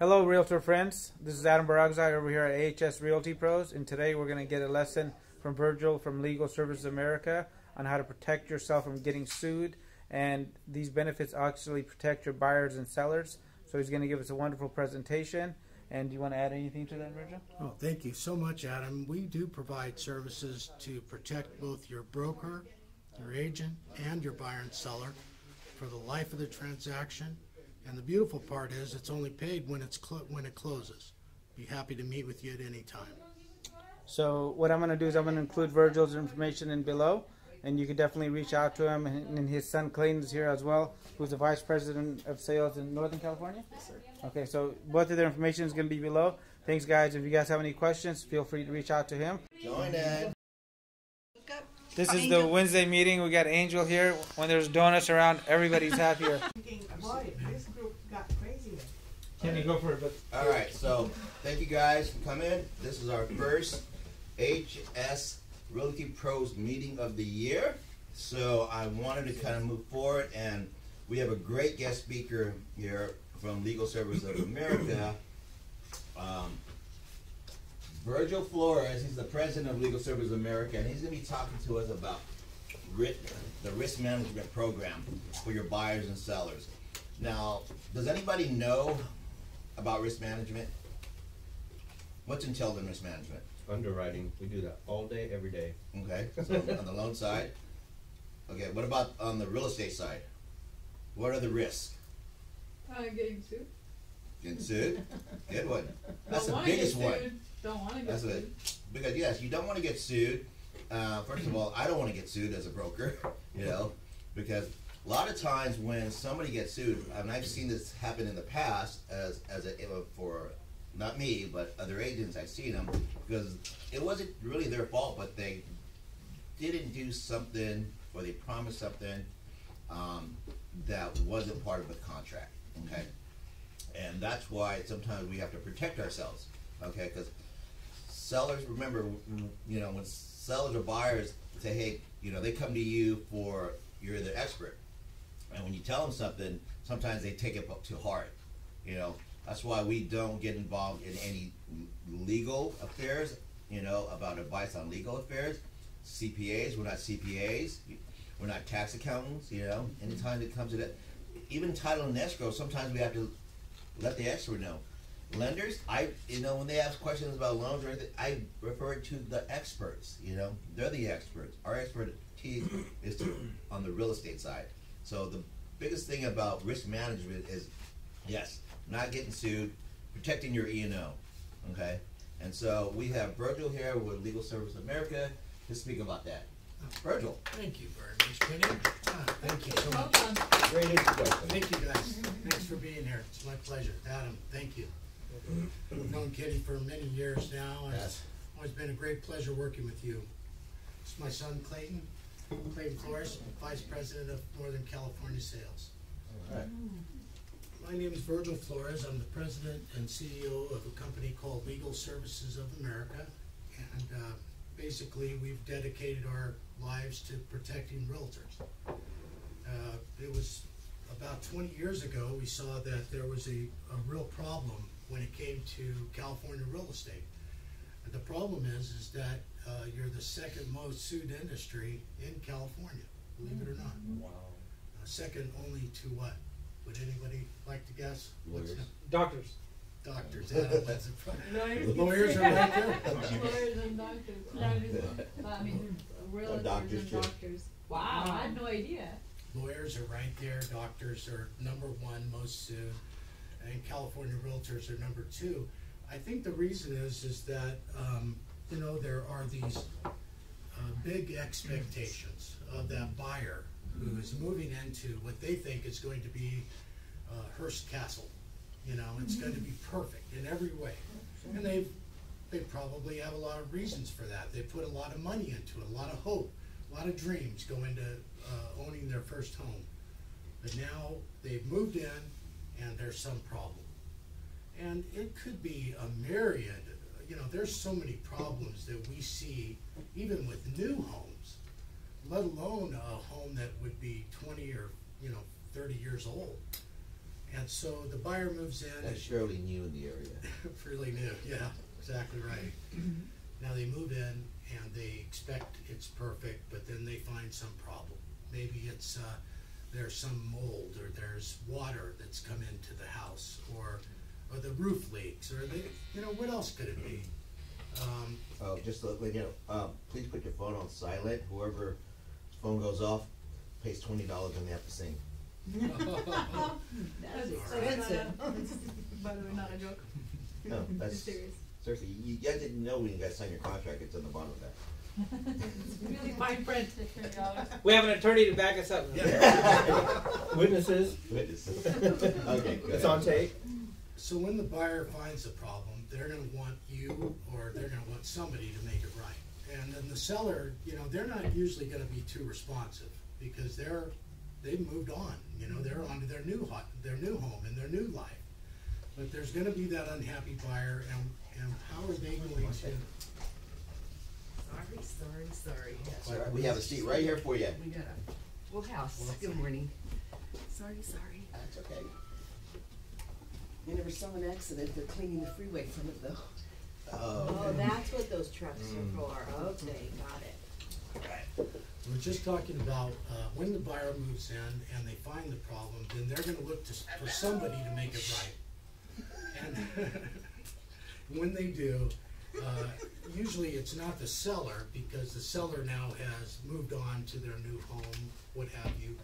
Hello, Realtor friends. This is Adam Barakzai over here at AHS Realty Pros, and today we're going to get a lesson from Virgil from Legal Services America on how to protect yourself from getting sued. And these benefits actually protect your buyers and sellers. So he's going to give us a wonderful presentation. And do you want to add anything to that, Virgil? Oh, thank you so much, Adam. We do provide services to protect both your broker, your agent, and your buyer and seller for the life of the transaction. And the beautiful part is it's only paid when it's clo- when it closes. Be happy to meet with you at any time. So what I'm going to do is I'm going to include Virgil's information in below, and you can definitely reach out to him. And, and his son Clayton is here as well, who's the vice president of sales in Northern California. Yes, sir. Okay, so both of their information is going to be below. Thanks, guys. If you guys have any questions, feel free to reach out to him. Join in. This is the Wednesday meeting. We got Angel here. When there's donuts around, everybody's happier. Boy, this group got crazy. You go for it? But All right, so thank you guys for coming. This is our first HS Realty Pros meeting of the year. So I wanted to kind of move forward, and we have a great guest speaker here from Legal Services of America. Um, Virgil Flores, he's the president of Legal Services of America, and he's going to be talking to us about the risk management program for your buyers and sellers. Now, does anybody know about risk management? What's entailed in risk management? underwriting. We do that all day, every day. Okay, so on the loan side. Okay, what about on the real estate side? What are the risks? Uh, getting sued. Getting sued? Good one. That's Don't the biggest one. Don't want to get That's what, sued. because yes, you don't want to get sued. Uh, first of all, I don't want to get sued as a broker, you know, because a lot of times when somebody gets sued, and I've seen this happen in the past as as a for not me but other agents, I've seen them because it wasn't really their fault, but they didn't do something or they promised something um, that wasn't part of the contract. Okay, and that's why sometimes we have to protect ourselves. Okay, because sellers remember you know when sellers or buyers say hey you know they come to you for you're the expert and when you tell them something sometimes they take it to heart you know that's why we don't get involved in any legal affairs you know about advice on legal affairs cpas we're not cpas we're not tax accountants you know anytime it comes to that even title and escrow sometimes we have to let the expert know lenders, I you know when they ask questions about loans or anything, I refer to the experts. You know, they're the experts. Our expertise is to, on the real estate side. So the biggest thing about risk management is, yes, not getting sued, protecting your E and O. Okay, and so we have Virgil here with Legal Service America to speak about that. Virgil. Thank you very much, Kenny. Ah, thank you so much. Welcome. Great introduction. Thank you, guys. Thanks for being here. It's my pleasure. Adam, thank you. I've known Kenny for many years now, and Yes. it's always been a great pleasure working with you. It's my son Clayton, Clayton Flores, Vice President of Northern California Sales. Right. My name is Virgil Flores. I'm the President and CEO of a company called Legal Services of America. And uh, basically, we've dedicated our lives to protecting realtors. Uh, It was about 20 years ago, we saw that there was a, a real problem when it came to California real estate. The problem is, is that uh, you're the second most sued industry in California, believe it or not. Wow. Uh, Second only to what? Would anybody like to guess? What's Lawyers. that? doctors. Doctors. Adam, that's it. Lawyers. Lawyers are right there. Lawyers and doctors. Doctors. I mean, realtors doctors and too. doctors. Wow, I had no idea. Lawyers are right there, doctors are number one most sued, and California realtors are number two. I think the reason is, is that, um, you know, there are these, uh, big expectations of that buyer who is moving into what they think is going to be, uh, Hearst Castle. You know, it's going to be perfect in every way. And they've, they probably have a lot of reasons for that. They put a lot of money into it, a lot of hope, a lot of dreams go into uh, owning their first home. But now they've moved in and there's some problem. And it could be a myriad, you know, there's so many problems that we see even with new homes, let alone a home that would be 20 or, you know, 30 years old. And so the buyer moves in. That's surely new in the area. Fairly new, yeah, exactly right. Now they move in and they expect it's perfect, but then they find some problem. Maybe it's, uh, there's some mold or there's water that's come into the house or, or the roof leaks or they, you know, what else could it be? Um, Oh, just to let you know, um, please put your phone on silent. Whoever phone goes off pays twenty dollars and they have to sing. That's expensive. By the way, not a joke. No, that's serious. seriously. You guys didn't know when you guys signed your contract. It's on the bottom of that. Really fine print. We have an attorney to back us up. Witnesses, Witnesses. okay, good. it's on tape. So when the buyer finds a problem, they're gonna want you or they're gonna want somebody to make it right. And then the seller, you know, they're not usually gonna be too responsive because they're, they've moved on, you know, they're on to their new hot, their new home and their new life. But there's gonna be that unhappy buyer and, and how are they going to, Sorry, sorry, sorry. That's all right. We have a seat right here for you. We got a full house. Good morning. Sorry, sorry. That's okay. You never saw an accident. They're cleaning the freeway from it though. Oh, Oh, that's what those trucks are for, okay, got it. we're just talking about, uh, when the buyer moves in and they find the problem, then they're gonna look to, s- for somebody to make it right. And when they do, uh, usually it's not the seller, because the seller now has moved on to their new home, what have you.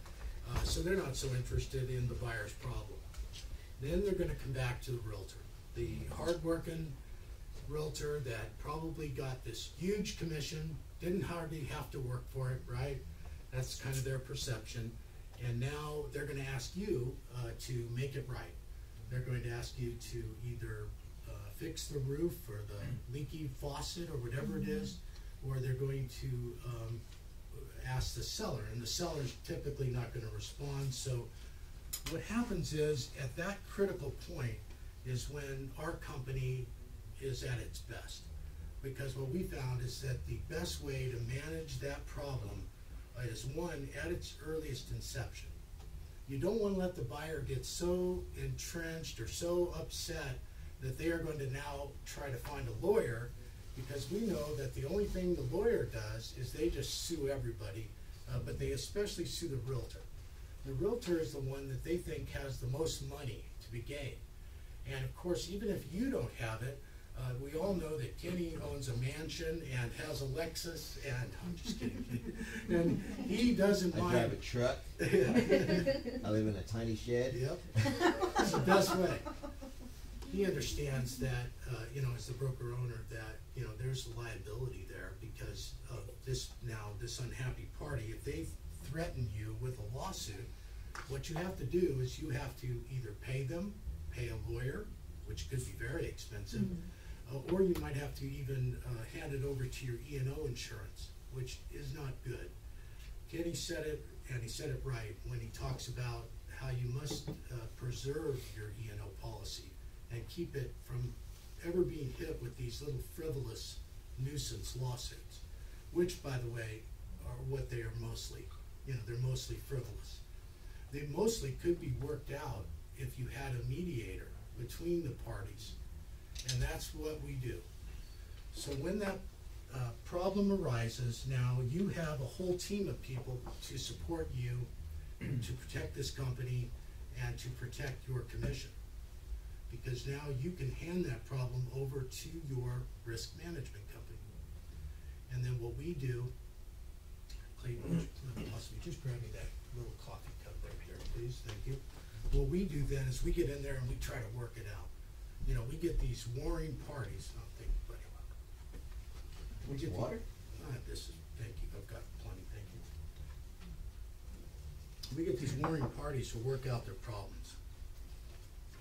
Uh, so they're not so interested in the buyer's problem. Then they're gonna come back to the realtor, the hardworking realtor that probably got this huge commission, didn't hardly have to work for it, right? That's kind of their perception. And now they're gonna ask you, uh, to make it right. They're going to ask you to either, uh, fix the roof or the leaky faucet or whatever it is, or they're going to, um, ask the seller, and the seller's typically not gonna respond, so what happens is, at that critical point, is when our company is at its best. Because what we found is that the best way to manage that problem is one, at its earliest inception. You don't wanna let the buyer get so entrenched or so upset that they are going to now try to find a lawyer, because we know that the only thing the lawyer does is they just sue everybody, uh, but they especially sue the realtor. The realtor is the one that they think has the most money to be gained. And of course, even if you don't have it, uh, we all know that Kenny owns a mansion and has a Lexus, and I'm just kidding. and he doesn't I mind. drive a truck. I live in a tiny shed. Yep, it's the best way. He understands that, uh, you know, as the broker owner, that, you know, there's a liability there because of this, now, this unhappy party. If they threaten you with a lawsuit, what you have to do is you have to either pay them, pay a lawyer, which could be very expensive, uh, or you might have to even, uh, hand it over to your E and O insurance, which is not good. Kenny said it, and he said it right, when he talks about how you must uh, preserve your E and O policy and keep it from ever being hit with these little frivolous nuisance lawsuits, which, by the way, are what they are mostly. You know, they're mostly frivolous. They mostly could be worked out if you had a mediator between the parties, and that's what we do. So when that uh, problem arises, now you have a whole team of people to support you, to protect this company, and to protect your commission. Because now you can hand that problem over to your risk management company. And then what we do, Clayton, would you- possibly just grab me that little coffee cup right here, please, thank you. What we do then is we get in there and we try to work it out. You know, we get these warring parties, oh, thank you, buddy. We get the- Water? uh, this is, thank you, I've got plenty, thank you. We get these warring parties to work out their problems.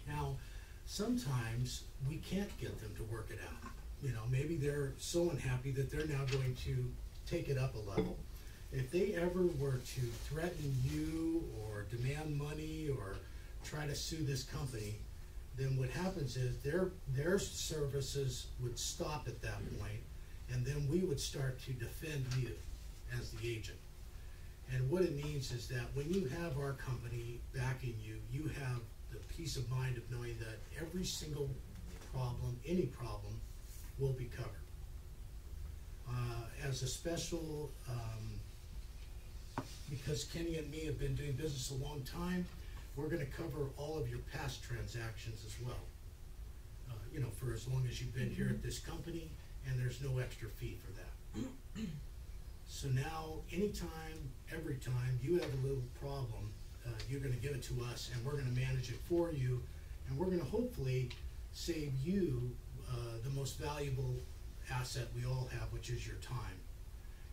Now, sometimes we can't get them to work it out. You know, maybe they're so unhappy that they're now going to take it up a level. If they ever were to threaten you or demand money or try to sue this company, then what happens is their, their services would stop at that point, and then we would start to defend you as the agent. And what it means is that when you have our company backing you, you have the peace of mind of knowing that every single problem, any problem, will be covered. Uh, as a special, um, because Kenny and me have been doing business a long time, we're gonna cover all of your past transactions as well. Uh, you know, for as long as you've been here at this company, and there's no extra fee for that. So now, anytime, every time you have a little problem, uh, you're gonna give it to us, and we're gonna manage it for you, and we're gonna hopefully save you, uh, the most valuable asset we all have, which is your time.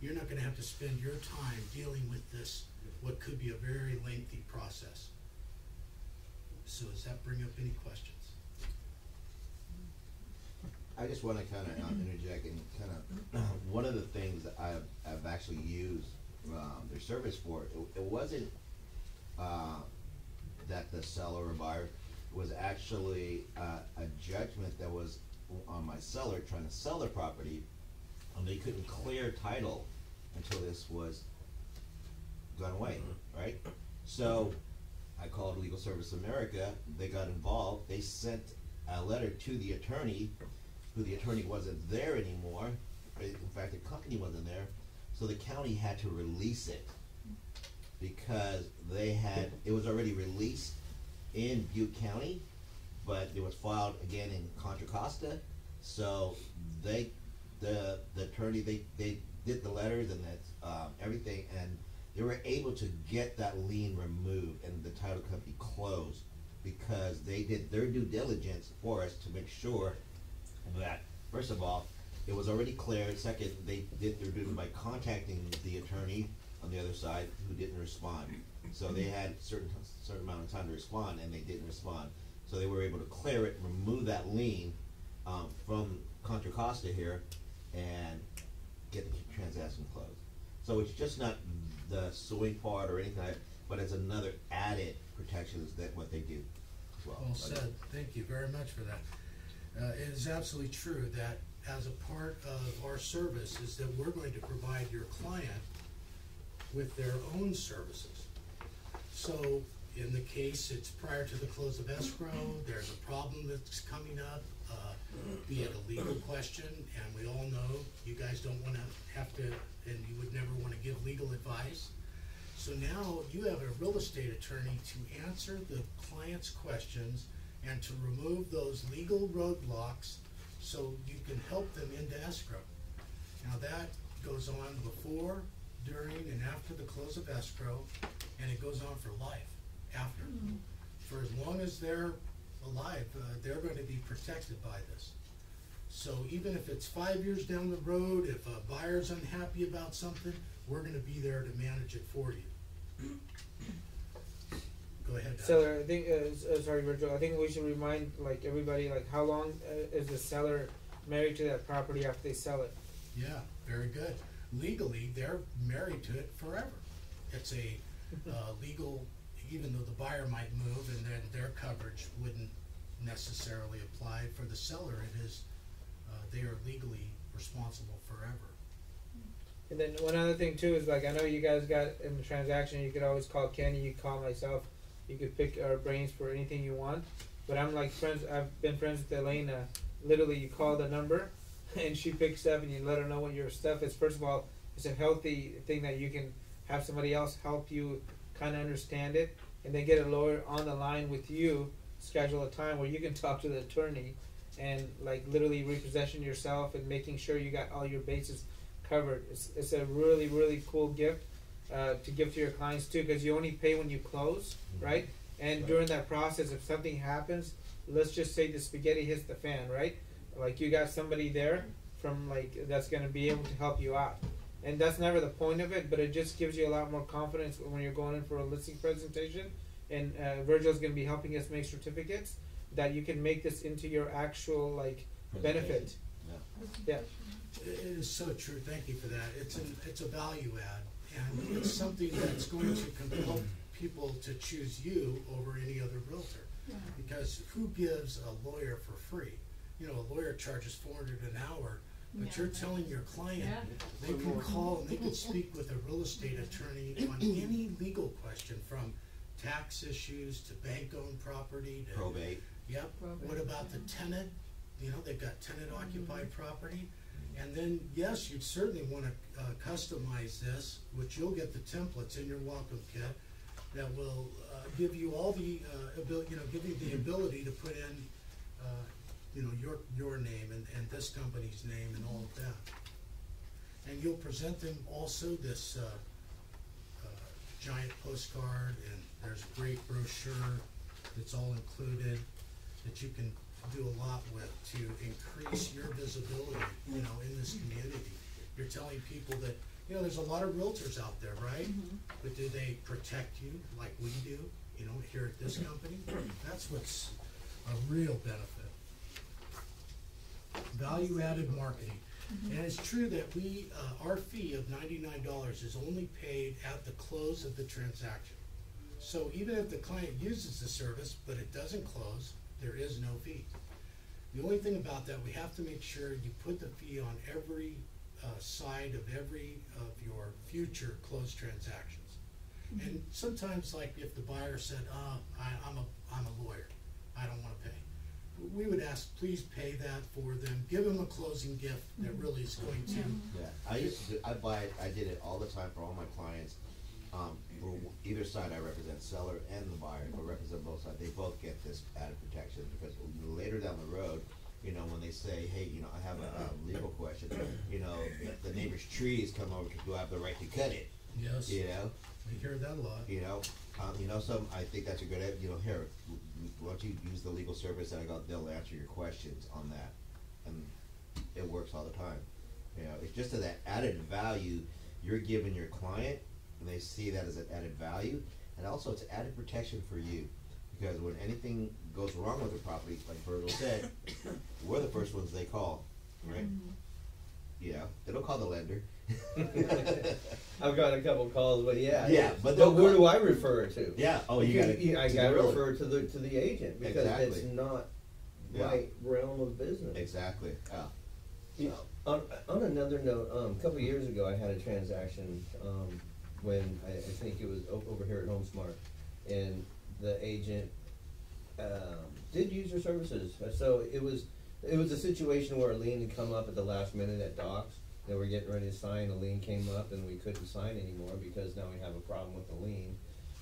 You're not gonna have to spend your time dealing with this, what could be a very lengthy process. So does that bring up any questions? I just wanna kinda uh, interject and kinda, one of the things that I've, I've actually used, um, their service for, it, it wasn't, uh, that the seller or buyer was actually, uh, a judgment that was on my seller trying to sell their property, and they couldn't clear title until this was gone away, right? So, I called Legal Service America, they got involved, they sent a letter to the attorney, who the attorney wasn't there anymore, in fact, the company wasn't there, so the county had to release it. Because they had, it was already released in Butte County, but it was filed again in Contra Costa, so they, the, the attorney, they, they did the letters and that, um, everything, and they were able to get that lien removed and the title company closed because they did their due diligence for us to make sure that, first of all, it was already cleared, second, they did their duty by contacting the attorney on the other side who didn't respond. So they had certain, certain amount of time to respond and they didn't respond. So they were able to clear it, remove that lien, um, from Contra Costa here and get the transaction closed. So it's just not the suing part or anything like, but it's another added protections that what they do well. Well said, thank you very much for that. Uh, it is absolutely true that as a part of our service is that we're going to provide your client with their own services. So, in the case, it's prior to the close of escrow, there's a problem that's coming up, uh, be it a legal question, and we all know you guys don't wanna have to, and you would never wanna give legal advice. So now you have a real estate attorney to answer the client's questions and to remove those legal roadblocks so you can help them into escrow. Now that goes on before, during, and after the close of escrow, and it goes on for life after. Mm-hmm. For as long as they're alive, uh, they're gonna be protected by this. So even if it's five years down the road, if a buyer's unhappy about something, we're gonna be there to manage it for you. Go ahead. Doug. Seller, I think, uh, uh, sorry, Virgil, I think we should remind, like, everybody, like, how long, uh, is the seller married to that property after they sell it? Yeah, very good. Legally, they're married to it forever. It's a, uh, legal, even though the buyer might move and then their coverage wouldn't necessarily apply, for the seller, it is, uh, they are legally responsible forever. And then one other thing too is like I know you guys got in the transaction you could always call Kenny, you call myself, you could pick our brains for anything you want. But I'm like friends I've been friends with Elena. Literally you call the number and she picks up and you let her know what your stuff is. First of all, it's a healthy thing that you can have somebody else help you kinda understand it and then get a lawyer on the line with you, schedule a time where you can talk to the attorney and like literally repossession yourself and making sure you got all your bases covered. It's, it's a really, really cool gift uh, to give to your clients too, because you only pay when you close, right? And Right. during that process, if something happens, let's just say the spaghetti hits the fan, right? Like you got somebody there from like that's gonna be able to help you out, and that's never the point of it. But it just gives you a lot more confidence when you're going in for a listing presentation. And uh, Virgil's gonna be helping us make certificates that you can make this into your actual like benefit. Yeah. Yeah. It is so true, thank you for that. It's an, it's a value add, and it's something that's going to compel people to choose you over any other realtor. Because who gives a lawyer for free? You know, a lawyer charges four hundred an hour, but Yeah. you're telling your client, Yeah. they can call and they can speak with a real estate attorney on any legal question from tax issues to bank-owned property to. Probate. Yep. Probate, What about the tenant? You know, they've got tenant occupied property. And then, yes, you'd certainly wanna, uh, customize this, which you'll get the templates in your welcome kit that will, uh, give you all the, uh, abil- you know, give you the ability to put in, uh, you know, your, your name and, and this company's name and all of that. And you'll present them also this, uh, uh, giant postcard, and there's a great brochure that's all included, that you can do a lot with to increase your visibility, you know, in this community. You're telling people that, you know, there's a lot of realtors out there, right? But do they protect you like we do, you know, here at this company? That's what's a real benefit. Value-added marketing. And it's true that we, uh, our fee of ninety-nine dollars is only paid at the close of the transaction. So even if the client uses the service, but it doesn't close, there is no fee. The only thing about that, we have to make sure you put the fee on every, uh, side of every of your future closed transactions. And sometimes, like if the buyer said, uh, I, I'm a, I'm a lawyer, I don't wanna pay. We would ask, please pay that for them, give them a closing gift that really is going to, Yeah, I used to, do- I buy it, I did it all the time for all my clients. Um, for either side, I represent seller and the buyer, I represent both sides, they both get this added protection, because later down the road, you know, when they say, hey, you know, I have a, a legal question, you know, if the neighbor's trees come over, do I have the right to cut it? yes, You know, we hear that a lot. you know, um, you know, some, I think that's a good, you know, here, why don't you use the legal service, and I got, they'll answer your questions on that. And it works all the time, you know, it's just that added value you're giving your client, and they see that as an added value, and also it's added protection for you. Because when anything goes wrong with the property, like Virgil said, we're the first ones they call, right? You know, they don't call the lender. I've got a couple calls, but yeah. Yeah, but But where do I refer it to? Yeah, oh, you gotta. I gotta refer to the, to the agent, because it's Exactly. not Yeah. my realm of business. Exactly, yeah. You know, on, on another note, um, a couple years ago, I had a transaction, um, when, I, I think it was over here at HomeSmart, and the agent, um, did use your services, so it was, it was a situation where a lien had come up at the last minute at docs, they were getting ready to sign, a lien came up and we couldn't sign anymore, because now we have a problem with the lien.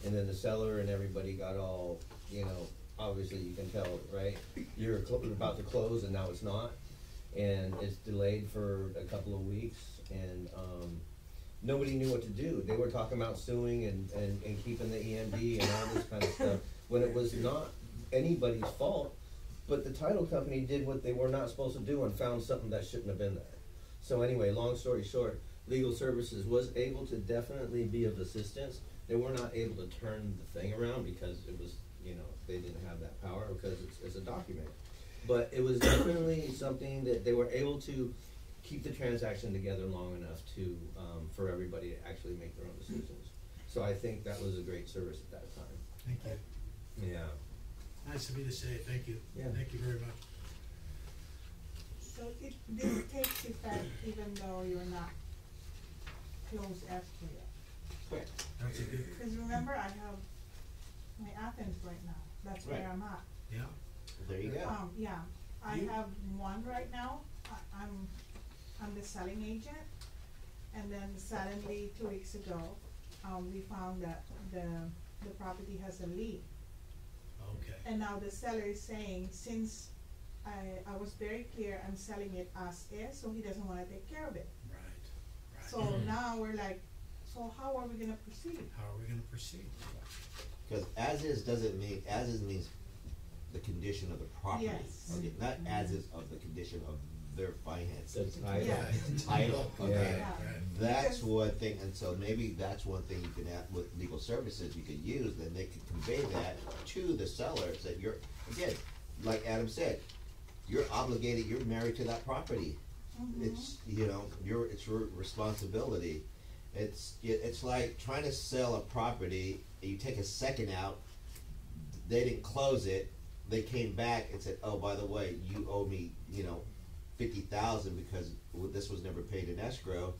And then the seller and everybody got all, you know, obviously you can tell, right? You're about to close and now it's not and it's delayed for a couple of weeks and um, nobody knew what to do they were talking about suing and, and, and keeping the emd and all this kind of stuff when it was not anybody's fault but the title company did what they were not supposed to do and found something that shouldn't have been there so anyway long story short legal services was able to definitely be of assistance they were not able to turn the thing around because it was you know they didn't have that power because it's, it's a document but it was definitely something that they were able to keep the transaction together long enough to, um, for everybody to actually make their own decisions. So I think that was a great service at that time. Thank you. Yeah. Nice of you to say, thank you. Yeah. Thank you very much. So it, this takes effect even though you're not closed escrow yet? That's a good, Cause remember, I have my Athens right now, that's where Right. I'm at. yeah, There you go. Um, yeah, I You- have one right now, I, I'm, I'm the selling agent. And then suddenly, two weeks ago, um, we found that the, the property has a lien. okay. And now the seller is saying, since I, I was very clear, I'm selling it as is, so he doesn't wanna take care of it. Right, right. So mm-hmm. now we're like, so how are we gonna proceed? How are we gonna proceed? Because as is doesn't mean, as is means the condition of the property. Yes. Okay, not mm-hmm. as is of the condition of their finances. The title. Yeah. Title, okay. Yeah. Yeah. That's one thing, and so maybe that's one thing you can add with legal services you could use, then they could convey that to the sellers, that you're, again, like Adam said, you're obligated, you're married to that property. Mm-hmm. It's, you know, your, it's your responsibility. It's, it's like trying to sell a property, and you take a second out, they didn't close it, they came back and said, oh, by the way, you owe me, you know, fifty thousand because this was never paid in escrow.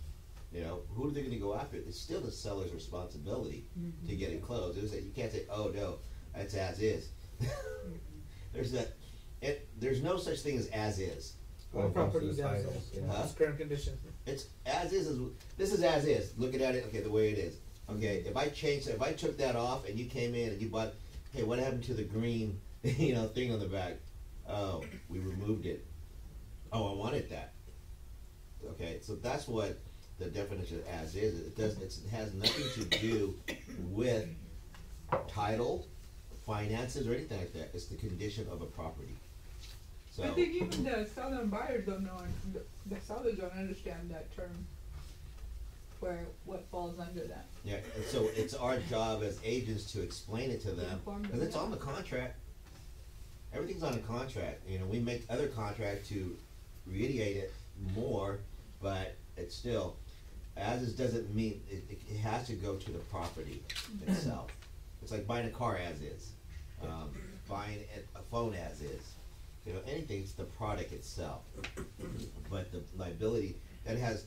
You know, who are they gonna go after? It's still the seller's responsibility to mm-hmm. get it closed. It was, you can't say, oh, no, that's as is. Mm-hmm. There's that, it, there's no such thing as as is. When it comes to Property the does. titles, yeah. Huh? It's current condition. It's as is, is this is as is. Looking at it, okay, the way it is. Okay, if I changed, if I took that off and you came in and you bought, hey, what happened to the green, you know, thing on the back? Oh, we removed it. Oh, I wanted that. Okay, so that's what the definition of as is. It does. It's, it has nothing to do with title, finances, or anything like that. It's the condition of a property. So. I think even the and buyers don't know, the, the sellers don't understand that term. Where, what falls under that. Yeah, and so it's our job as agents to explain it to them, Inform them, because it's yeah. on the contract. Everything's on the contract, you know, we make other contract to reiterate it more, but it's still, as is doesn't mean, it, it, it has to go to the property itself. It's like buying a car as is, um, buying a, a phone as is, you know, anything, it's the product itself. But the liability, that has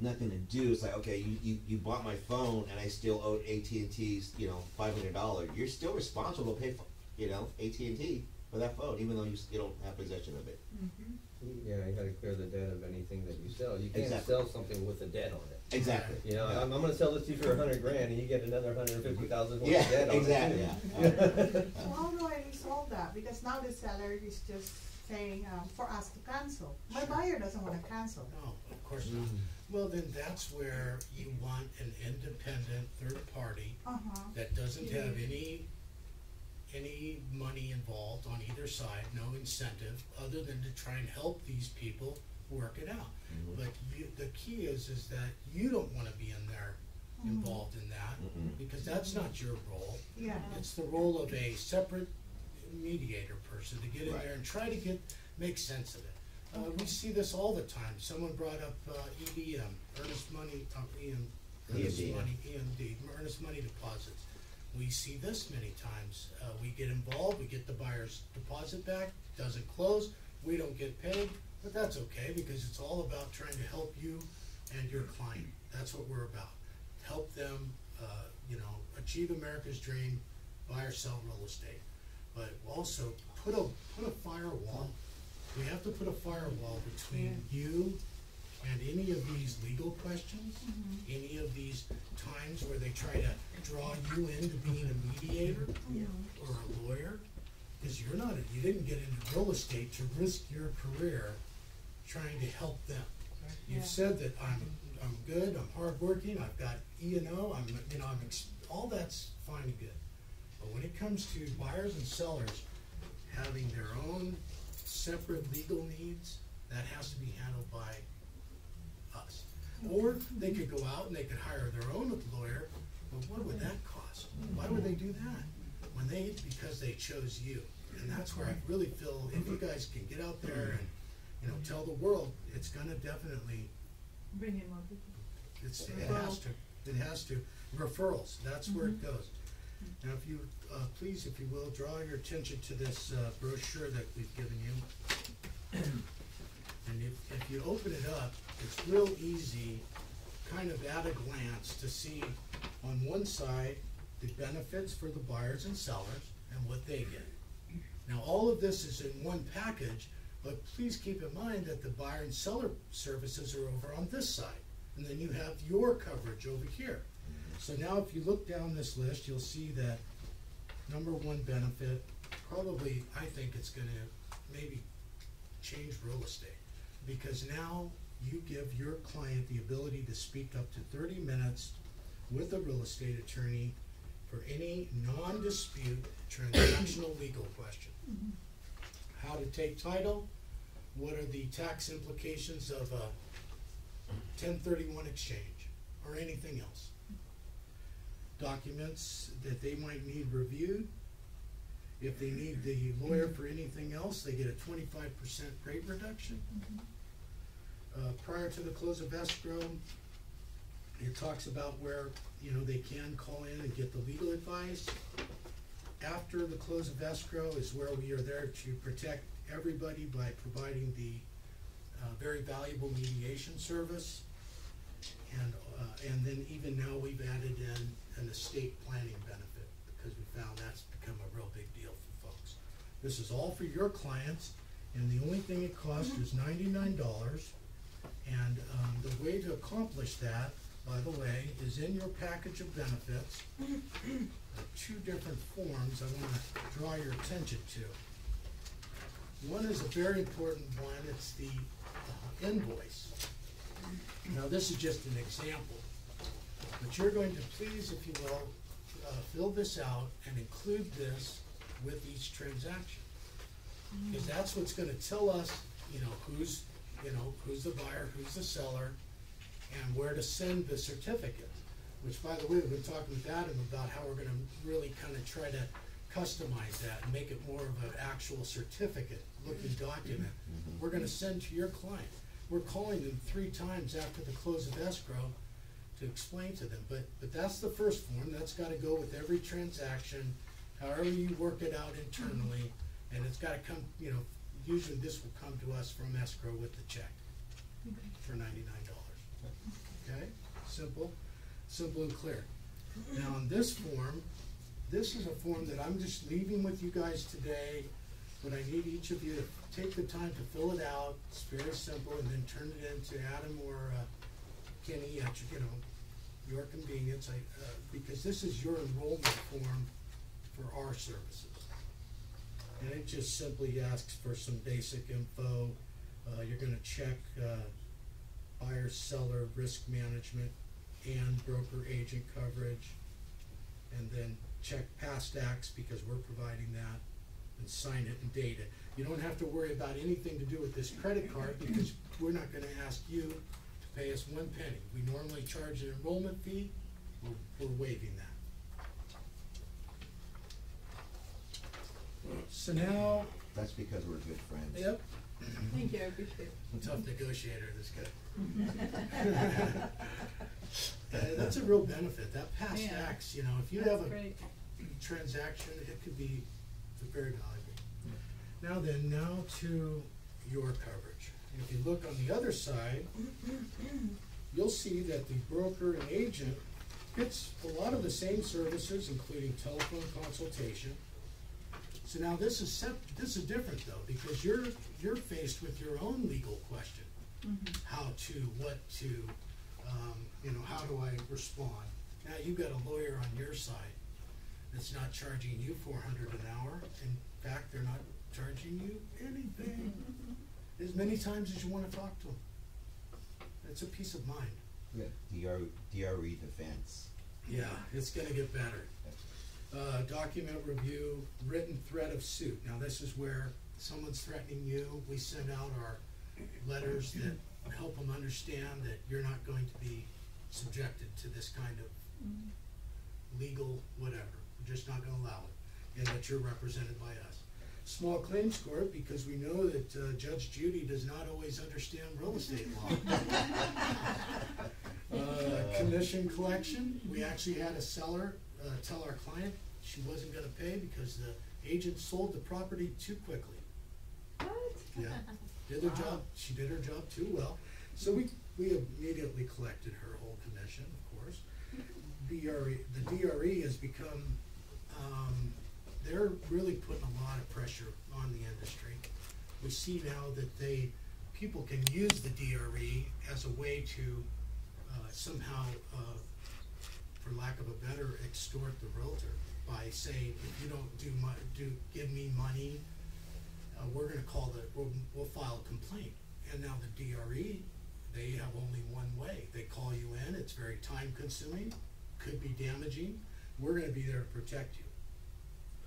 nothing to do, it's like, okay, you, you, you bought my phone and I still owe AT&T's, you know, five hundred dollars, you're still responsible to pay for, you know, AT&T for that phone, even though you still don't have possession of it. Mm-hmm. Yeah, you gotta clear the debt of anything that you sell. You can't Exactly. sell something with a debt on it. Exactly. You know, I'm, I'm gonna sell this to you for a hundred grand and you get another hundred and fifty thousand worth Yeah, of debt on it. exactly, too. yeah. So how do I resolve that? Because now the seller is just saying, um, for us to cancel. My buyer doesn't wanna cancel. No, of course not. Well, then that's where you want an independent third party Uh-huh. that doesn't have any, any money involved on either side, no incentive, other than to try and help these people work it out. But you, the key is, is that you don't wanna be in there involved in that, Mm-mm. because that's not your role. Yeah. It's the role of a separate mediator person to get in Right. there and try to get, make sense of it. Uh, we see this all the time. Someone brought up, uh, EDM, earnest money, uh, EM, earnest EMD. money, EMD, earnest money deposits. We see this many times. Uh, we get involved, we get the buyer's deposit back, doesn't close, we don't get paid, but that's okay, because it's all about trying to help you and your client. That's what we're about. Help them, uh, you know, achieve America's dream, buy or sell real estate. But also, put a, put a firewall, we have to put a firewall between you and any of these legal questions, mm-hmm. any of these times where they try to draw you into being a mediator mm-hmm. or a lawyer, because you're not, you didn't get into real estate to risk your career trying to help them. Yeah. You've said that I'm, I'm good, I'm hardworking, I've got E and O, I'm, you know, I'm, ex- all that's fine and good. But when it comes to buyers and sellers having their own separate legal needs, that has to be handled by us. Or they could go out and they could hire their own lawyer, but what would that cost? Why would they do that? When they, because they chose you. And that's where I really feel if you guys can get out there and, you know, tell the world, it's gonna definitely, Bring in more people. it's, it has to, it has to. Referrals, that's where it goes. Now, if you, uh, please, if you will, draw your attention to this uh, brochure that we've given you. And if, if you open it up, it's real easy, kind of at a glance, to see on one side, the benefits for the buyers and sellers and what they get. Now, all of this is in one package, but please keep in mind that the buyer and seller services are over on this side. And then you have your coverage over here. So now if you look down this list, you'll see that number one benefit, probably, I think it's gonna maybe change real estate. Because now you give your client the ability to speak up to thirty minutes with a real estate attorney for any non-dispute transactional legal question. How to take title, what are the tax implications of a ten thirty-one exchange, or anything else. Documents that they might need reviewed. If they need the lawyer for anything else, they get a twenty-five percent rate reduction. Mm-hmm. Uh, prior to the close of escrow, it talks about where, you know, they can call in and get the legal advice. After the close of escrow is where we are there to protect everybody by providing the uh, very valuable mediation service. And, uh, and then even now we've added in an estate planning benefit because we found that's become a real big deal for folks. This is all for your clients and the only thing it costs is ninety-nine dollars. And, um, the way to accomplish that, by the way, is in your package of benefits. Two different forms I wanna draw your attention to. One is a very important one, it's the uh, invoice. Now, this is just an example, but you're going to please, if you will, uh, fill this out and include this with each transaction. Because that's what's gonna tell us, you know, who's, you know, who's the buyer, who's the seller, and where to send the certificate. Which, by the way, we've been talking with Adam about how we're gonna really kinda try to customize that and make it more of an actual certificate looking mm-hmm. document. Mm-hmm. We're gonna send to your client. We're calling them three times after the close of escrow to explain to them, but, but that's the first form, that's gotta go with every transaction, however you work it out internally, and it's gotta come, you know, usually this will come to us from escrow with the check for ninety-nine dollars. Okay, simple, simple and clear. Now, on this form, this is a form that I'm just leaving with you guys today, but I need each of you to take the time to fill it out, it's very simple, and then turn it into Adam or, uh, Kenny at your, you know, your convenience, I, uh, because this is your enrollment form for our services. And it just simply asks for some basic info, uh, you're gonna check, uh, buyer, seller, risk management, and broker agent coverage. And then check past acts, because we're providing that, and sign it and date it. You don't have to worry about anything to do with this credit card, because we're not gonna ask you to pay us one penny. We normally charge an enrollment fee, we're, we're waiving that. So now, That's because we're good friends. yep, Thank you, I appreciate it. tough negotiator, this guy. Uh, that's a real benefit, that past Yeah. acts, you know, if you That's have a great. transaction, it could be very valuable. Now then, now to your coverage. If you look on the other side, you'll see that the broker and agent gets a lot of the same services, including telephone consultation. So now this is sep- this is different though, because you're, you're faced with your own legal question. How to, what to, um, you know, how do I respond? Now you've got a lawyer on your side that's not charging you four hundred an hour. In fact, they're not charging you anything. As many times as you wanna talk to them. It's a peace of mind. DR, DRE defense. Yeah, it's gonna get better. Uh, document review, written threat of suit. Now, this is where someone's threatening you. We send out our letters that help them understand that you're not going to be subjected to this kind of legal whatever. We're just not gonna allow it, and that you're represented by us. Small claims court, because we know that uh, Judge Judy does not always understand real estate law. Uh, commission collection, we actually had a seller, uh, tell our client she wasn't gonna pay because the agent sold the property too quickly. What? Yeah, did her job, she did her job too well, so we, we immediately collected her whole commission, of course. DRE, the DRE has become, um, they're really putting a lot of pressure on the industry. We see now that they, people can use the DRE as a way to, uh, somehow, uh, for lack of a better, extort the realtor by saying, if you don't do my, do, give me money, uh, we're gonna call the, we'll, we'll file a complaint. And now the DRE, they have only one way. They call you in, it's very time consuming, could be damaging. We're gonna be there to protect you.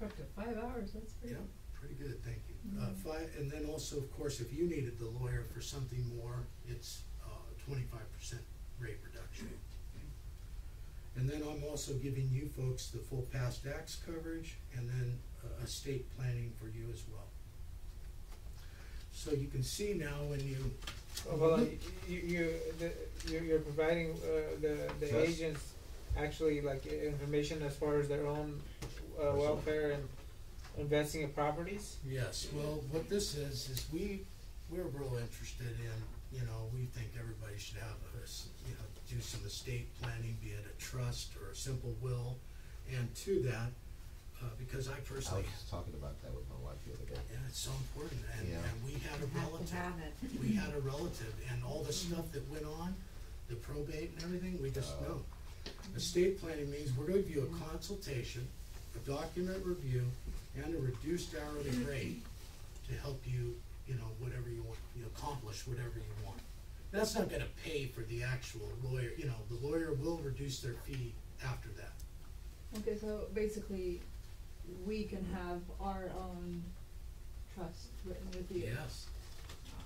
Up to five hours, that's pretty. Yeah, pretty good, thank you. Uh, five, and then also, of course, if you needed the lawyer for something more, it's, uh, twenty-five percent rate reduction. And then I'm also giving you folks the full past acts coverage and then uh, estate planning for you as well. So you can see now when you, Oh, Well, you, you, the, you're, you're providing, uh, the, the Yes. agents actually like information as far as their own, uh, welfare and investing in properties? yes, well, what this is, is we, we're real interested in you know, we think everybody should have a, you know, do some estate planning, be it a trust or a simple will. And to that, uh, because I I personally, was talking about that with my wife the other day. yeah, it's so important, and, Yeah. and we had a have to relative have it. we had a relative and all the stuff that went on, the probate and everything, we just Oh. know. Estate planning means we're gonna give you a consultation, a document review, and a reduced hourly rate to help you, you know, whatever you want, you accomplish whatever you want. That's not gonna pay for the actual lawyer, you know, the lawyer will reduce their fee after that. Okay, so basically, we can have our own trust written with you. Yes.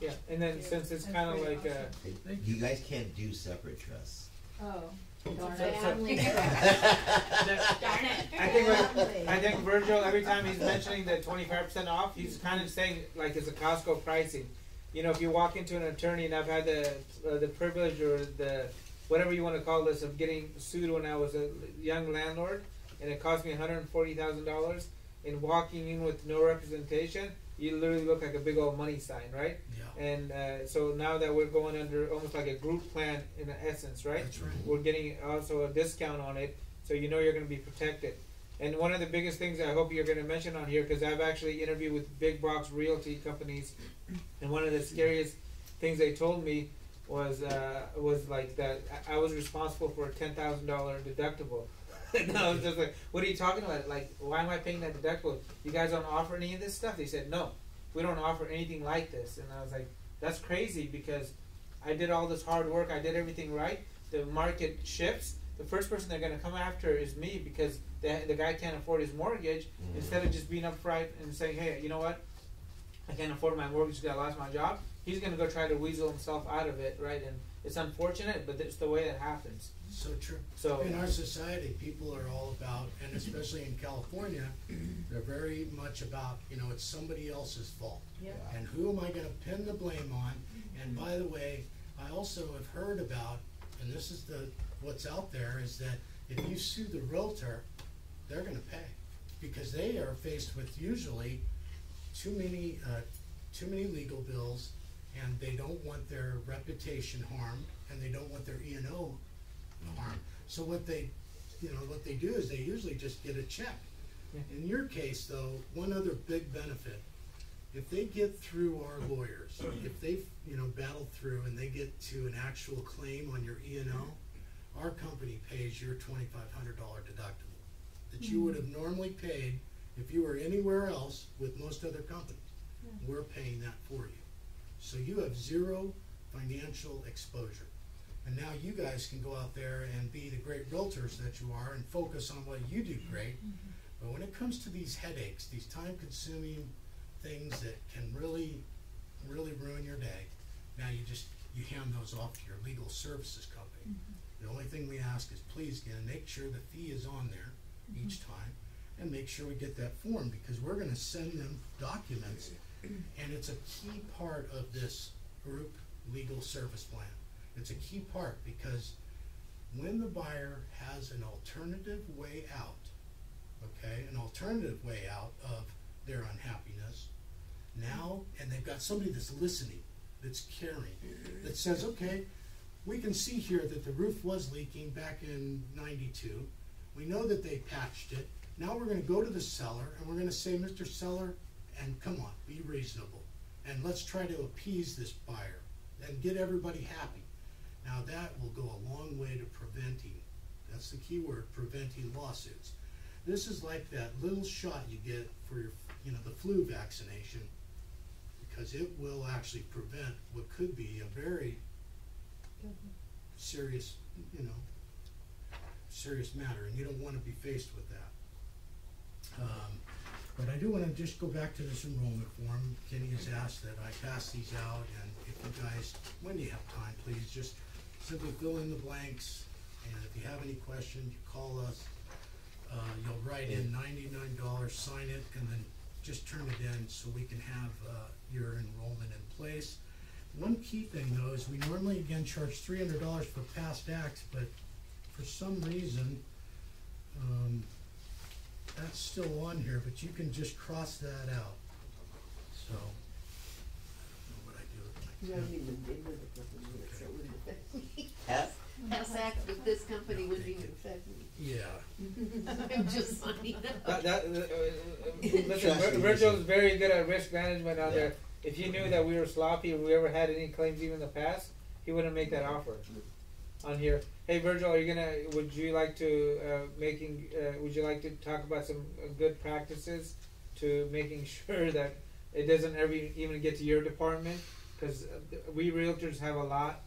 Yeah, and then since it's That's kind of pretty like, uh, awesome. Hey, Thank You guys can't do separate trusts. Oh, darn it. Family trust. Darn it. I think, what- Family. I think Virgil, every time he's mentioning the twenty-five percent off, he's kind of saying like it's a Costco pricing. You know, if you walk into an attorney, and I've had the uh, the privilege or the whatever you want to call this of getting sued when I was a young landlord, and it cost me one hundred and forty thousand dollars. And walking in with no representation, you literally look like a big old money sign, right? Yeah, And uh, so now that we're going under almost like a group plan in essence, right? that's right. we're getting also a discount on it, so you know you're going to be protected. And one of the biggest things I hope you're going to mention on here, because I've actually interviewed with big box realty companies, and one of the scariest things they told me was uh, was like that I was responsible for a ten thousand dollar deductible. and I was just like, "What are you talking about? Like, why am I paying that deductible? You guys don't offer any of this stuff?" They said, "No, we don't offer anything like this." And I was like, "That's crazy because I did all this hard work. I did everything right. The market shifts. The first person they're going to come after is me because the, the guy can't afford his mortgage. Mm-hmm. Instead of just being upfront and saying, hey, you know what? I can't afford my mortgage because I lost my job. He's going to go try to weasel himself out of it, right? And it's unfortunate, but it's the way it happens. So true. So, In our society, people are all about, and especially in California, mm-hmm. they're very much about, you know, it's somebody else's fault. Yep. And who am I gonna pin the blame on? And mm-hmm. by the way, I also have heard about, and this is the, what's out there, is that if you sue the realtor, they're gonna pay. Because they are faced with usually too many, uh, too many legal bills, and they don't want their reputation harmed, and they don't want their E and O harmed. So what they, you know, what they do is they usually just get a check. Yeah. In your case, though, one other big benefit, if they get through our lawyers, if they, you know, battle through and they get to an actual claim on your E and O, our company pays your twenty-five hundred dollar deductible that you mm-hmm. would have normally paid if you were anywhere else with most other companies. We're paying that for you. So you have zero financial exposure. And now you guys can go out there and be the great realtors that you are and focus on what you do great. Mm-hmm. But when it comes to these headaches, these time consuming things that can really, really ruin your day, now you just, you hand those off to your legal services company. Mm-hmm. The only thing we ask is please, again, make sure the fee is on there mm-hmm. each time and make sure we get that form because we're gonna send them documents mm-hmm. and it's a key part of this group legal service plan. It's a key part because when the buyer has an alternative way out, okay, an alternative way out of their unhappiness, now, and they've got somebody that's listening, that's caring, that says, okay, we can see here that the roof was leaking back in ninety-two. We know that they patched it. Now we're gonna go to the seller and we're gonna say, Mr. Seller, and come on, be reasonable. And let's try to appease this buyer and get everybody happy. Now that will go a long way to preventing, that's the key word, preventing lawsuits. This is like that little shot you get for your, you know, the flu vaccination, because it will actually prevent what could be a very serious, you know, serious matter, and you don't wanna be faced with that. Um, but I do wanna just go back to this enrollment form, Kenny has asked that I pass these out, and if you guys, when you have time, please, just simply fill in the blanks, and if you have any questions, you call us. Uh, you'll write in ninety-nine dollars, sign it, and then just turn it in so we can have, uh, your enrollment in place. One key thing though is we normally again charge three hundred dollars for past acts, but for some reason, um, that's still on here, but you can just cross that out. So, I don't know what I do with my You haven't even been with the company yet, so it wouldn't affect me. Have- Past act with this company wouldn't even affect me. Yeah. I'm just funny. That, that, uh, uh, uh, listen, Trust Vir- me, Virgil is very good at risk management out Yeah. there. If you knew that we were sloppy or we ever had any claims even in the past, he wouldn't make that offer on here. Hey Virgil, are you gonna? Would you like to uh, making? Uh, would you like to talk about some uh, good practices to making sure that it doesn't ever even get to your department? Because uh, we realtors have a lot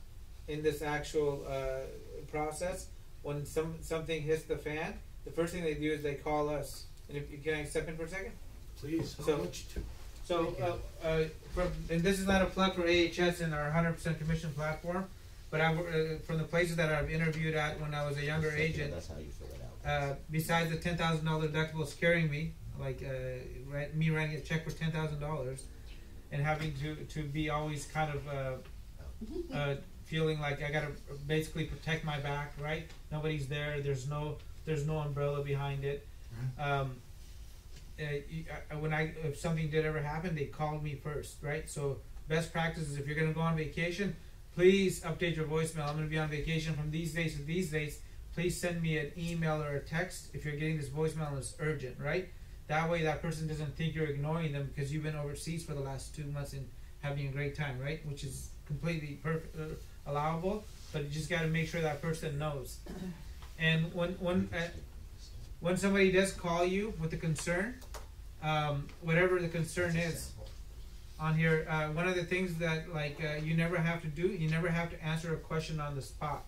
in this actual uh, process. When some something hits the fan, the first thing they do is they call us. And if you can I step in for a second? Please, So-? So, uh, uh, from, and this is not a plug for AHS and our 100% commission platform, but I, uh, from the places that I've interviewed at when I was a younger agent, That's how you fill it out. uh, besides the ten thousand dollar deductible scaring me, like uh, me writing a check for ten thousand dollars, and having to to be always kind of uh, uh, feeling like I gotta basically protect my back, right? Nobody's there. There's no there's no umbrella behind it. Um, uh, uh, when I if something did ever happen, they called me first, right? So best practice is if you're gonna go on vacation, please update your voicemail. I'm gonna be on vacation from these days to these days. Please send me an email or a text if you're getting this voicemail it's urgent, right? That way, that person doesn't think you're ignoring them because you've been overseas for the last two months and having a great time, right? Which is completely perfect, uh, allowable. But you just got to make sure that person knows. And when when uh, when somebody does call you with a concern, um, whatever the concern is, on here, uh, one of the things that like uh, you never have to do, you never have to answer a question on the spot.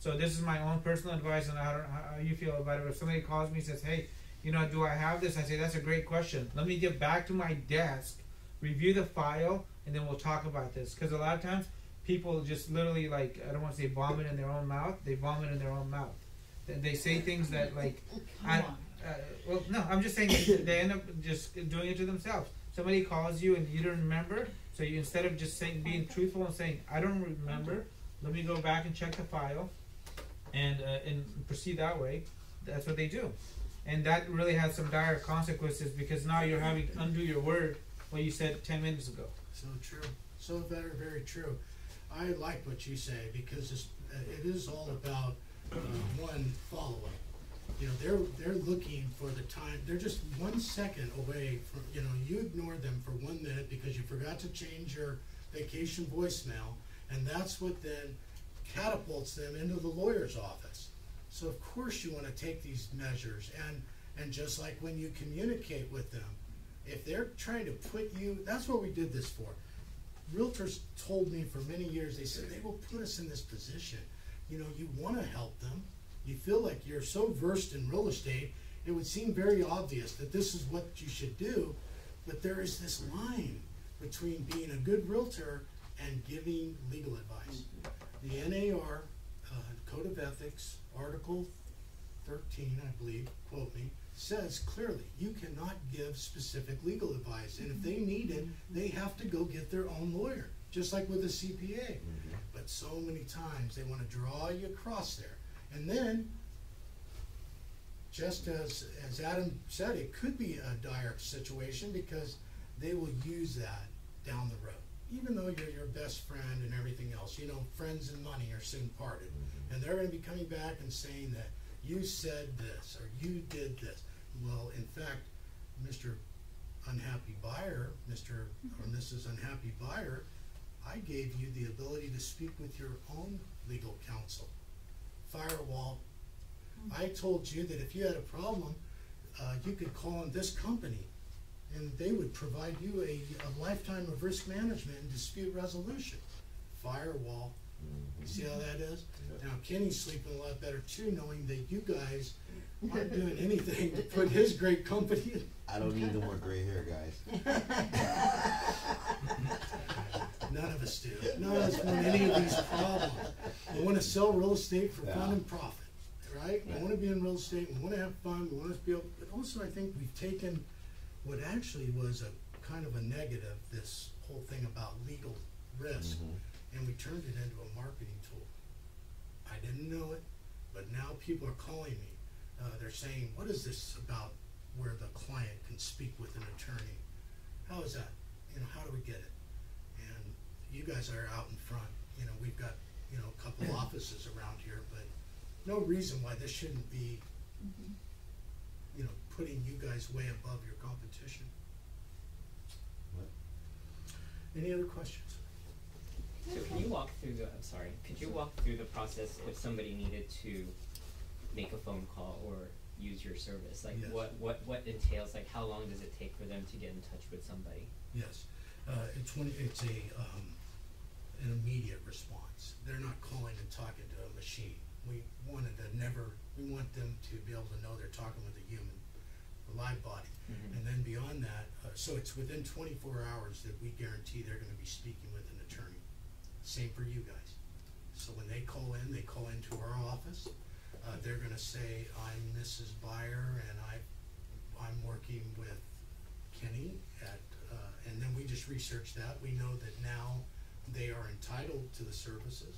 So this is my own personal advice, and I don't how you feel about it. If somebody calls me and says, "Hey, you know, do I have this?" I say, "That's a great question. Let me get back to my desk, review the file, and then we'll talk about this." Because a lot of times people just literally like I don't want to say vomit in their own mouth. They vomit in their own mouth. They, they say things that like I, uh, well, no, I'm just saying they- they end up just doing it to themselves. Somebody calls you and you don't remember, so you instead of just saying being truthful and saying I don't remember, let me go back and check the file, and uh, and proceed that way. That's what they do, and that really has some dire consequences because now you're having to undo your word what you said ten minutes ago. So true. So very, very true. I like what you say because it's, uh, it is all about uh, one follow up. You know, they're they're looking for the time. They're just one second away from. You know, you ignore them for one minute because you forgot to change your vacation voicemail, and that's what then catapults them into the lawyer's office. So of course you want to take these measures, and and just like when you communicate with them, if they're trying to put you, that's what we did this for. Realtors told me for many years, they said they will put us in this position. You know, you want to help them. You feel like you're so versed in real estate, it would seem very obvious that this is what you should do. But there is this line between being a good realtor and giving legal advice. The NAR uh, Code of Ethics, Article 13, I believe, quote me, says clearly you cannot give specific legal advice. And if they need it, they have to go get their own lawyer, just like with a CPA. But so many times they want to draw you across there. And then, just as, as Adam said, it could be a dire situation because they will use that down the road. Even though you're your best friend and everything else, you know, friends and money are soon parted. Mm-hmm. And they're going to be coming back and saying that you said this or you did this. Well, in fact, Mr. Unhappy Buyer, Mr. or Mrs. Unhappy Buyer, I gave you the ability to speak with your own legal counsel. Firewall. I told you that if you had a problem, uh, you could call on this company and they would provide you a, a lifetime of risk management and dispute resolution. Firewall. See how that is? Now Kenny's sleeping a lot better too, knowing that you guys aren't doing anything to put his great company in. I don't need no more gray hair, guys. None of us do. None of us want any of these problems. We want to sell real estate for fun and profit, right? We want to be in real estate. We want to have fun. We want to be able, but also I think we've taken what actually was a kind of a negative, this whole thing about legal risk, and we turned it into a marketing tool. I didn't know it, but now people are calling me. Uh, they're saying, "What is this about where the client can speak with an attorney? How is that? You know, how do we get it?" And you guys are out in front. You know, we've got, you know, a couple offices around here, but no reason why this shouldn't be, you know, putting you guys way above your competition. What? Any other questions? So can you walk through the, I'm sorry, could you walk through the process if somebody needed to make a phone call or use your service? Like Yes. what, what, what entails, like how long does it take for them to get in touch with somebody? Yes, uh, it's when, it's a, um, an immediate response. They're not calling and talking to a machine. We wanted to never, we want them to be able to know they're talking with a human, a live body. Mhm. And then beyond that, uh, so it's within twenty-four hours that we guarantee they're gonna be speaking with an attorney. Same for you guys. So when they call in, they call into our office. Uh, they're gonna say, I'm Mrs. Buyer and I, I'm working with Kenny at, uh, and then we just research that. We know that now they are entitled to the services.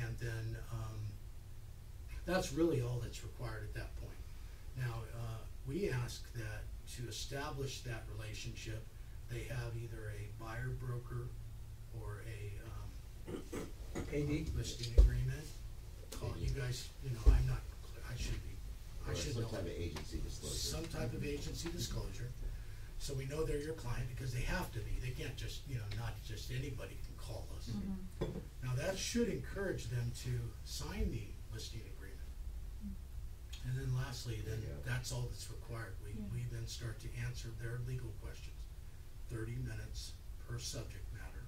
And then, um, that's really all that's required at that point. Now, uh, we ask that to establish that relationship, they have either a buyer broker or a, um, AD. listing agreement. Call you guys, you know, I'm not, I should be, I Or should some know. type of agency disclosure. Some type of agency disclosure, so we know they're your client, because they have to be, they can't just, you know, not just anybody can call us. Mm-hmm. Now, that should encourage them to sign the listing agreement. And then lastly, then, Yeah. that's all that's required, we, we then start to answer their legal questions. Thirty minutes per subject matter,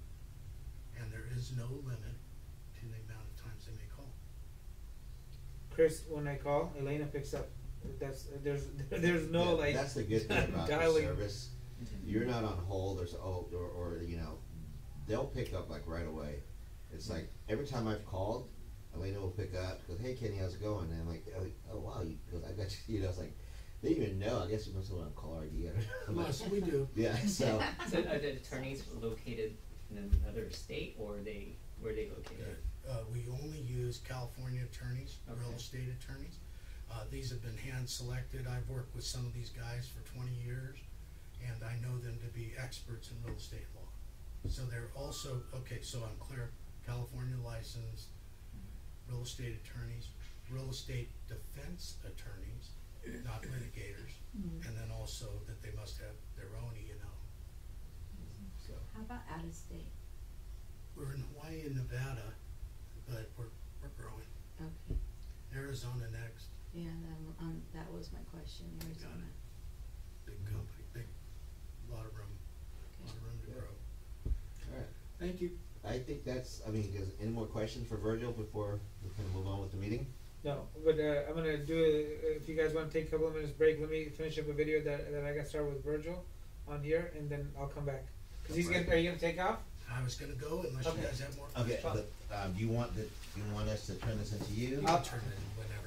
and there is no limit to the amount of times they may call. Chris, when I call, Elena picks up. That's there's there's no Yeah, like. That's the good thing about the dialing. service. You're not on hold or, oh, or, or, you know, they'll pick up like right away. It's like, every time I've called, Elena will pick up, goes, hey Kenny, how's it going? And I'm like, oh, oh, wow, you, goes, I got you, you know, it's like, they didn't even know, I guess you must have on call ID. I'm like, Yes, we do. Yeah, so, So are the attorneys located in another state or are they, where are they located? Uh, we only use California attorneys, real estate attorneys. Uh, these have been hand-selected. I've worked with some of these guys for twenty years, and I know them to be experts in real estate law. So they're also, okay, so I'm clear, California licensed, real estate attorneys, real estate defense attorneys, not litigators, and then also that they must have their own E and O. So, How about out of state? we're in Hawaii and Nevada, but we're, we're growing. Okay, Arizona next, yeah, that, um, that was my question, Arizona. big company, big, lot of room, lot of room to Yeah. grow. alright. Thank you. I think that's, I mean, is, any more questions for Virgil before we kind of move on with the meeting? No, but uh, I'm gonna do it. If you guys want to take a couple of minutes break, let me finish up a video that that I got started with Virgil on here, and then I'll come back. Cause he's gonna. Are you gonna take off? I was gonna go unless you Okay. guys have more. Okay, but, um, do you want the, you want us to turn this into you? You I'll- turn it in whenever you get time.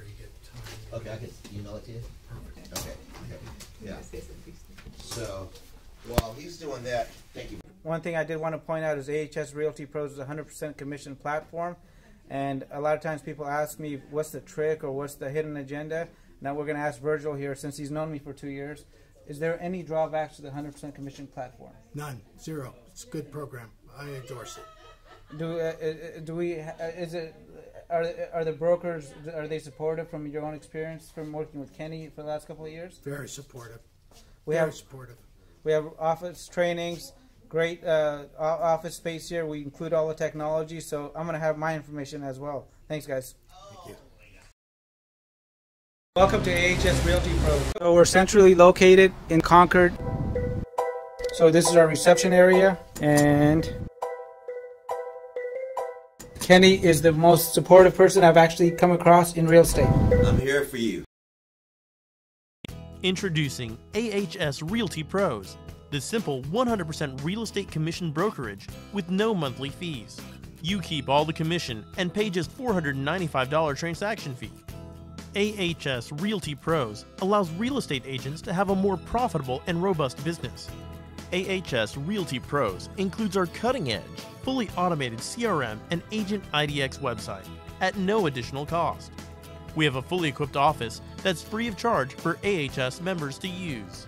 Okay, I can email it to you? Perfect. Okay, okay, yeah. So, while he's doing that, thank you. One thing I did want to point out is AHS Realty Pros is a 100% commission platform, and a lot of times people ask me what's the trick or what's the hidden agenda. Now we're going to ask Virgil here, since he's known me for two years. Is there any drawbacks to the 100% commission platform? None, zero. It's a good program. I endorse it. Do uh, uh, do we? Uh, is it? Are are the brokers? Are they supportive from your own experience from working with Kenny for the last couple of years? Very supportive. We Very have supportive. we have office trainings, great uh, office space here. We include all the technology, so I'm gonna have my information as well. Thanks, guys. Thank you. Welcome to AHS Realty Pro. So we're centrally located in Concord. So this is our reception area, and Kenny is the most supportive person I've actually come across in real estate. I'm here for you. Introducing AHS Realty Pros, the simple 100% real estate commission brokerage with no monthly fees. You keep all the commission and pay just $495 transaction fee. AHS Realty Pros allows real estate agents to have a more profitable and robust business. AHS Realty Pros includes our cutting edge, fully automated CRM and Agent IDX website at no additional cost. We have a fully equipped office that's free of charge for AHS members to use.